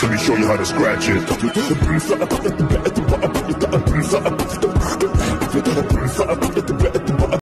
Let me show you how to scratch it.